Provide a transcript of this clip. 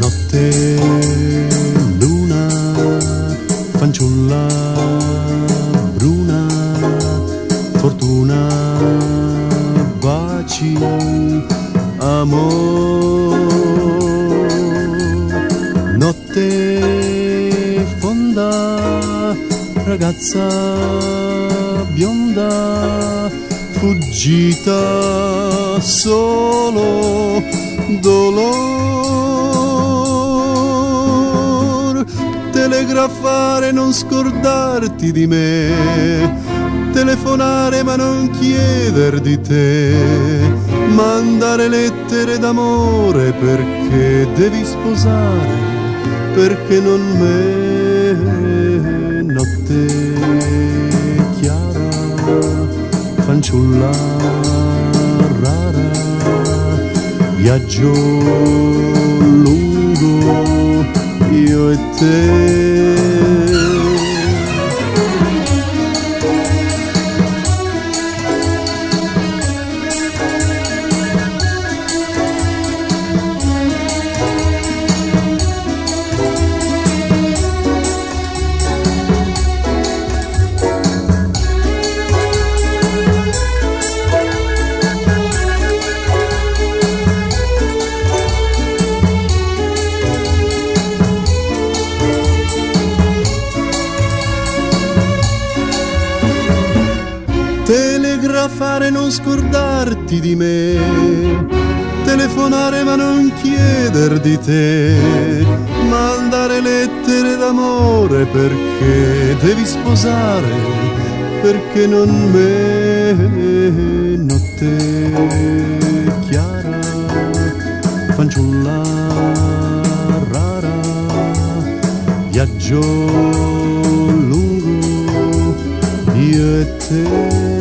Notte, luna, fanciulla bruna, fortuna, baci, amore. Notte fonda, ragazza bionda, fuggita solo dolor. Telegrafare, non scordarti di me. Telefonare ma non chieder di te. Mandare lettere d'amore perché devi sposare. Perché non me fanciulla rara, viaggio lungo, io e te. Telegrafare, non scordarti di me. Telefonare ma non chieder di te. Mandare lettere d'amore perché devi sposare. Perché non me notte chiara, fanciulla rara, viaggio lungo io e te.